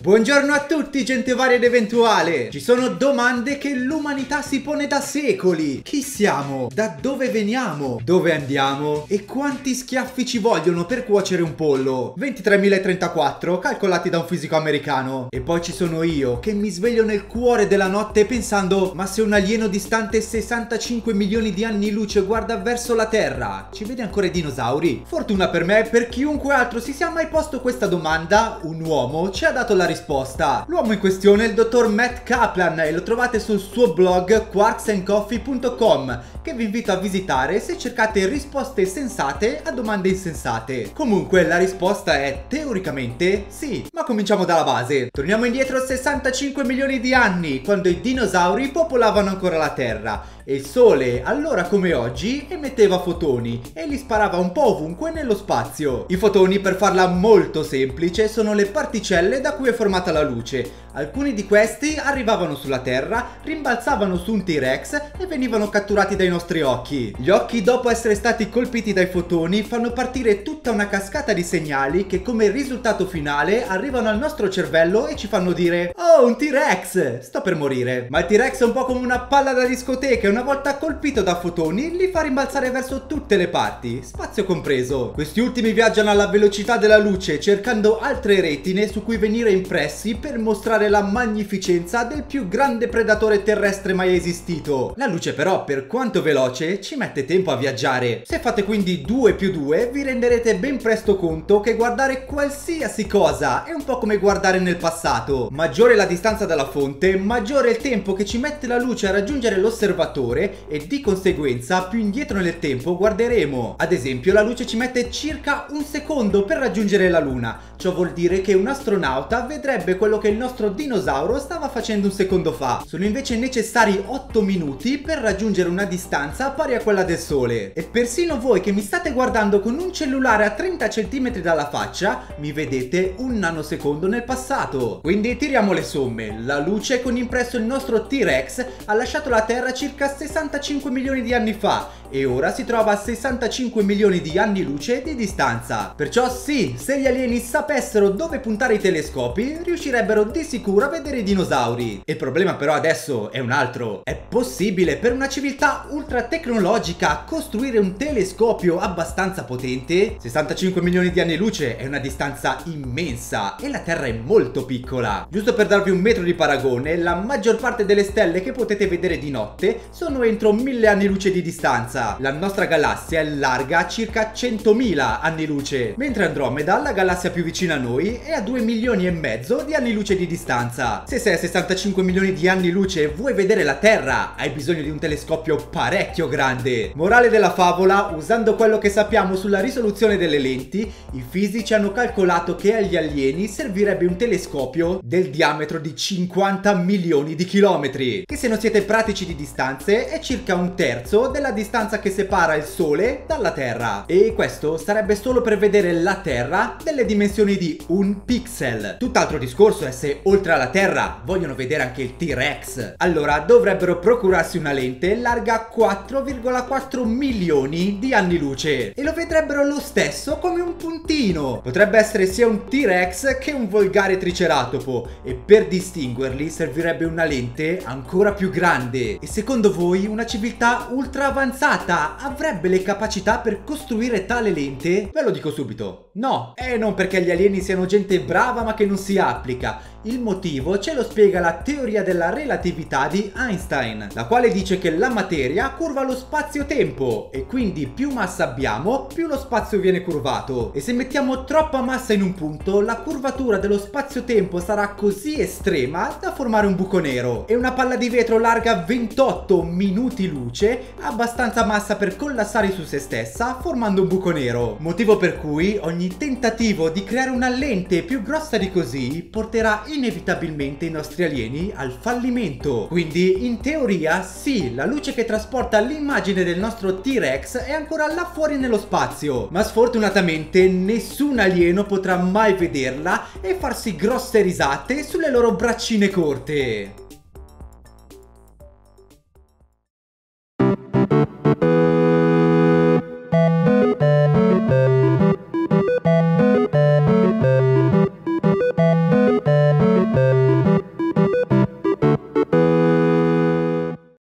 Buongiorno a tutti, gente varia ed eventuale! Ci sono domande che l'umanità si pone da secoli. Chi siamo? Da dove veniamo? Dove andiamo? E quanti schiaffi ci vogliono per cuocere un pollo? 23.034 calcolati da un fisico americano. E poi ci sono io, che mi sveglio nel cuore della notte pensando ma se un alieno distante 65 milioni di anni luce guarda verso la Terra, ci vede ancora i dinosauri? Fortuna per me, per chiunque altro si sia mai posto questa domanda, un uomo ci ha dato la risposta. L'uomo in questione è il dottor Matt Kaplan e lo trovate sul suo blog quarksandcoffee.com che vi invito a visitare se cercate risposte sensate a domande insensate. Comunque la risposta è teoricamente sì, ma cominciamo dalla base. Torniamo indietro 65 milioni di anni, quando i dinosauri popolavano ancora la Terra e il Sole, allora come oggi, emetteva fotoni e li sparava un po' ovunque nello spazio. I fotoni, per farla molto semplice, sono le particelle da cui è formata la luce. Alcuni di questi arrivavano sulla Terra, rimbalzavano su un T-Rex e venivano catturati dai nostri occhi. Gli occhi, dopo essere stati colpiti dai fotoni, fanno partire tutta una cascata di segnali che come risultato finale arrivano al nostro cervello e ci fanno dire Oh, un T-Rex! Sto per morire. Ma il T-Rex è un po' come una palla da discoteca, una volta colpito da fotoni li fa rimbalzare verso tutte le parti, spazio compreso. Questi ultimi viaggiano alla velocità della luce cercando altre retine su cui venire impressi per mostrare la magnificenza del più grande predatore terrestre mai esistito. La luce però per quanto veloce ci mette tempo a viaggiare. Se fate quindi 2 più 2 vi renderete ben presto conto che guardare qualsiasi cosa è un po' come guardare nel passato. Maggiore la distanza dalla fonte, maggiore il tempo che ci mette la luce a raggiungere l'osservatore e di conseguenza più indietro nel tempo guarderemo. Ad esempio la luce ci mette circa un secondo per raggiungere la luna. Ciò vuol dire che un astronauta vedrebbe quello che il nostro dinosauro stava facendo un secondo fa. Sono invece necessari 8 minuti per raggiungere una distanza pari a quella del Sole. E persino voi che mi state guardando con un cellulare a 30 cm dalla faccia, mi vedete un nanosecondo nel passato. Quindi tiriamo le somme. La luce con impresso il nostro T-Rex ha lasciato la Terra circa 65 milioni di anni fa e ora si trova a 65 milioni di anni luce di distanza. Perciò sì, se gli alieni sapessero dove puntare i telescopi, riuscirebbero di sicuro a vedere i dinosauri. Il problema però adesso è un altro. È possibile per una civiltà ultra tecnologica costruire un telescopio abbastanza potente? 65 milioni di anni luce è una distanza immensa e la Terra è molto piccola. Giusto per darvi un metro di paragone, la maggior parte delle stelle che potete vedere di notte sono entro 1000 anni luce di distanza. La nostra galassia è larga circa 100.000 anni luce, mentre Andromeda, la galassia più vicina a noi, è a 2 milioni e mezzo di anni luce di distanza. Se sei a 65 milioni di anni luce e vuoi vedere la Terra, hai bisogno di un telescopio parecchio grande. Morale della favola, usando quello che sappiamo sulla risoluzione delle lenti, i fisici hanno calcolato che agli alieni servirebbe un telescopio del diametro di 50 milioni di chilometri, che se non siete pratici di distanze è circa un terzo della distanza che separa il Sole dalla Terra. E questo sarebbe solo per vedere la Terra delle dimensioni di un pixel. Tutt'altro discorso è se oltre alla Terra vogliono vedere anche il T-Rex. Allora dovrebbero procurarsi una lente larga 4,4 milioni di anni luce. E lo vedrebbero lo stesso come un puntino. Potrebbe essere sia un T-Rex che un volgare triceratopo. E per distinguerli servirebbe una lente ancora più grande. E secondo voi una civiltà ultra avanzata avrebbe le capacità per costruire tale lente? Ve lo dico subito, no. E non perché gli alieni siano gente brava ma che non si applica. Il motivo ce lo spiega la teoria della relatività di Einstein, la quale dice che la materia curva lo spazio-tempo e quindi più massa abbiamo, più lo spazio viene curvato. E se mettiamo troppa massa in un punto, la curvatura dello spazio-tempo sarà così estrema da formare un buco nero. E una palla di vetro larga 28 minuti luce abbastanza massa per collassare su se stessa formando un buco nero. Motivo per cui ogni tentativo di creare una lente più grossa di così porterà inevitabilmente i nostri alieni al fallimento. Quindi in teoria sì, la luce che trasporta l'immagine del nostro T-Rex è ancora là fuori nello spazio, ma sfortunatamente nessun alieno potrà mai vederla e farsi grosse risate sulle loro braccine corte.